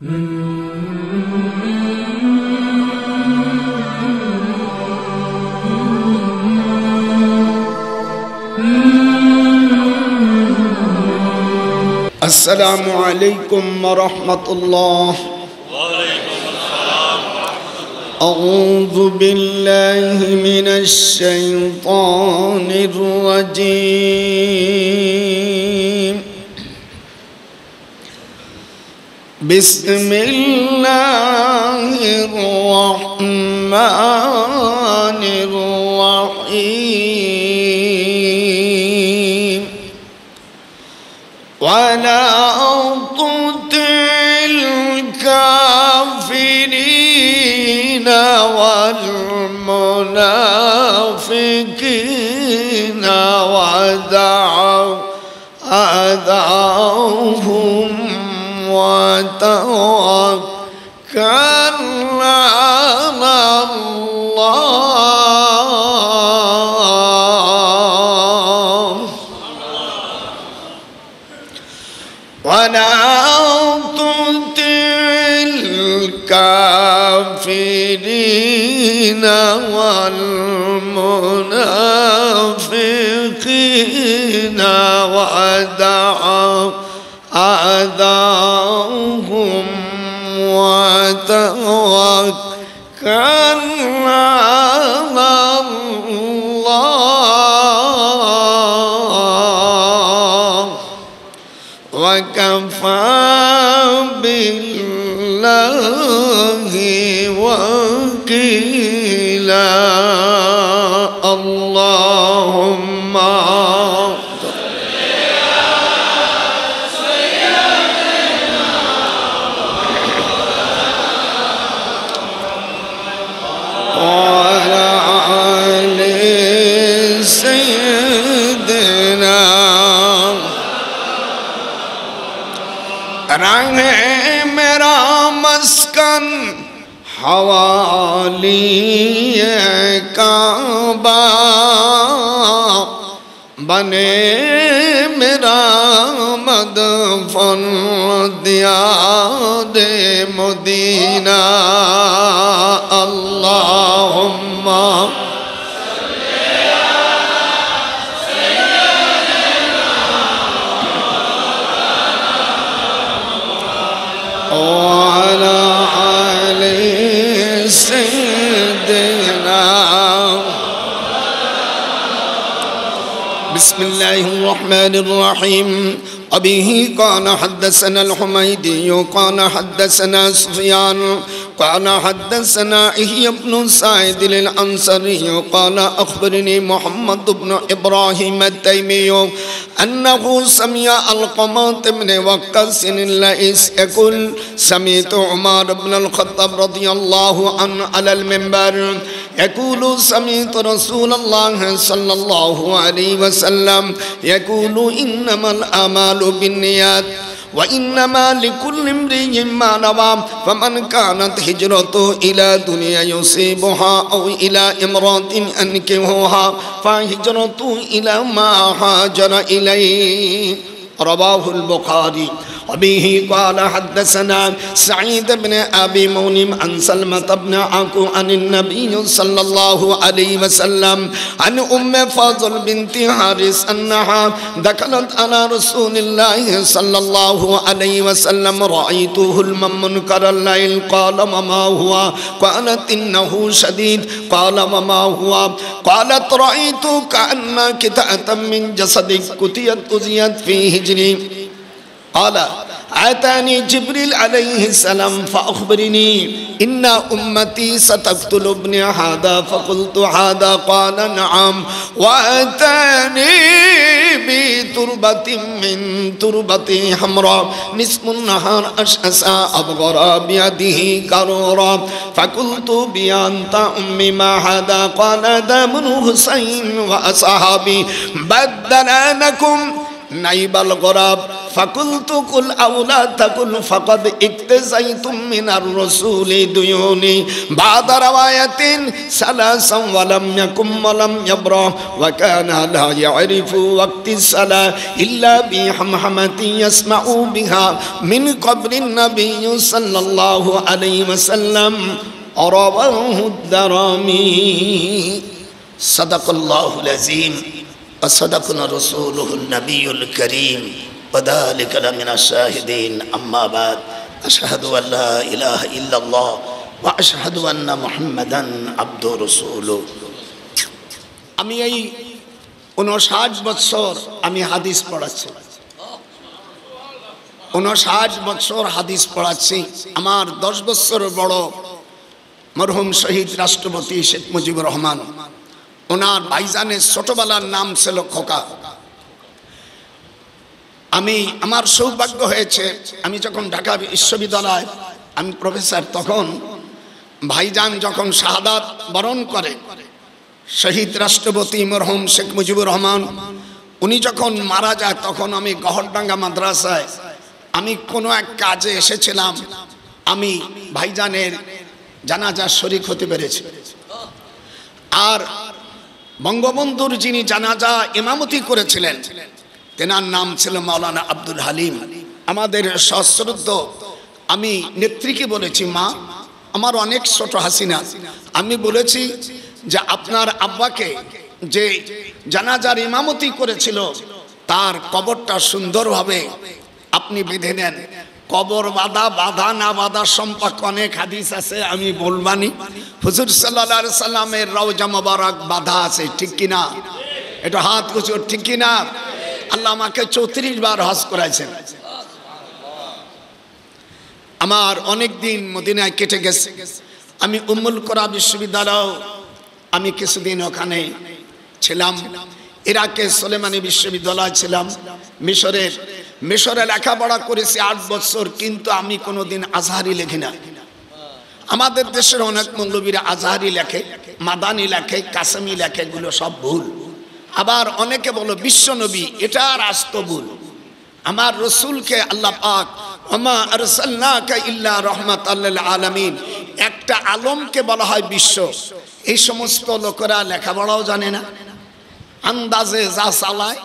السلام عليكم ورحمة الله. أعوذ بالله من الشيطان الرجيم. بسم الله الرحمن الرحيم. ولا تطع الكافرين والمنافقين ودع أذاهم وتوكل على الله. ولا تطع الكافرين والمنافقين ودع أعداهم وكفى वाली काबा बने मेरा मद फन दिया दे मुदीना بسم الله الرحمن الرحيم. أبيه قال حدثنا الحميدي قال حدثنا سفيان قال حدثنا إحيى بن سعيد الأنصاري قال أخبرني محمد بن إبراهيم التيمي أنه سمع القمات بن وقاص الليث يقول سمعت عمر بن الخطاب رضي الله عنه على المنبر يقول سمعت رسول الله صلى الله عليه وسلم يقول إنما الأعمال بالنيات وإنما لكل امرئ ما نوى فمن كانت هجرته إلى دنيا يصيبها أو إلى امرأة أنكهها فهجرته إلى ما هاجر إليه. رواه البخاري. وبه قال حدثنا سعيد بن أبي مونم عن سلمة بن عكو عن النبي صلى الله عليه وسلم عن أم فاضل بنت حارس أنها دخلت على رسول الله صلى الله عليه وسلم رأيته المم منكر الليل قال وما هو؟ قالت إنه شديد قال وما هو؟ قالت رأيت كأن كتأة من جسدك كتيت أزيت في هجري. قال أتاني جبريل عليه السلام فأخبرني إن أمتي ستقتل ابن هذا فقلت هذا؟ قال نعم. وأتاني بتربة من تربة حمراء نصف النهار أشأس أبغر بيده كرورا فقلت بأنت أمي ما هذا؟ قال دم حسين وأصحابي بدلانكم نيب الغراب. فقلت قل أو لا تقل فقد اكتزيتم من الرسول ديوني. بعد رواية ثلاثا ولم يكن ولم يبرى وكان لا يعرف وقت الصلاة إلا بحمحمة يسمع بها من قبر النبي صلى الله عليه وسلم. رواه الدرامي. صدق الله العظيم. وصدقنا رسوله النبي الكريم. وذلك لمن الشاهدين أما بعد أشهد أن لا إله إلا الله وأشهد أن محمدا عبد رسوله আমি এই উনষাট বছর আমি হাদিস পড়াচ্ছি উনষাট বছর হাদিস পড়াচ্ছি আমার দশ বছর বড় মরহুম শহীদ রাষ্ট্রপতি শেখ মুজিবুর রহমান ওনার ভাইজানের ছোটবেলার নাম ছিল খোকা আমি, আমার সৌভাগ্য হয়েছে, আমি যখন ঢাকা বিশ্ববিদ্যালয়, আমি প্রফেসর তখন, ভাইজান যখন শাহাদাত বরণ করে, শহীদ রাষ্ট্রপতি মরহুম শেখ মুজিবুর রহমান, উনি যখন মারা যায়, তখন আমি গহরডাঙ্গা মাদ্রাসায়, আমি কোনো এক কাজে এসেছিলাম, আমি ভাইজানের জানাজার শরিক হতে পেরেছি। আর বঙ্গবন্ধুর যিনি জানাজা ইমামতি করেছিলেন তেনার নাম ছিল মাওলানা আব্দুল হালিম। আমাদের সশ্রদ্ধ, আমি নেত্রীকে বলেছি, মা, আমার অনেক ছোট হাসিনা। আমি বলেছি যে আপনার আব্বাকে যে জানাজার ইমামতি করেছিল, তার কবরটা সুন্দরভাবে আপনি বেঁধে নেন। কবর বাধা বাধা না বাধা সম্পর্কে অনেক হাদিস আছে, আমি বলবানি। হুজুর সাল্লা সাল্লামের রওজা মোবারক বাধা আছে, ঠিক কিনা? এটা হাত কুচুর ঠিক কিনা? আল্লাহ আমাকে চৌত্রিশ বার হজ করাইছেন। আমার অনেক দিন মদিনায় কেটে গেছে। আমি উম্মুল করা বিশ্ববিদ্যালয় আমি কিছুদিন ওখানে ছিলাম। ইরাকে সোলেমানি বিশ্ববিদ্যালয় ছিলাম। মিশরের মিশরে লেখাপড়া করেছি আট বছর, কিন্তু আমি কোনোদিন আজহারি লেখি না। আমাদের দেশের অনেক মৌলবীরা আজহারি লেখে, মাদানি লেখে, কাসামি লেখে, এগুলো সব ভুল। আবার অনেকে বলো বিশ্বনবী এটা রাস্তবুল আমার রসুলকে আল্লাহ পাক আমা আরসালনাকা ইল্লা রহমাত আলামিন একটা আলমকে বলা হয় বিশ্ব। এই সমস্ত লোকেরা লেখাপড়াও জানে না। আন্দাজে যা চালায়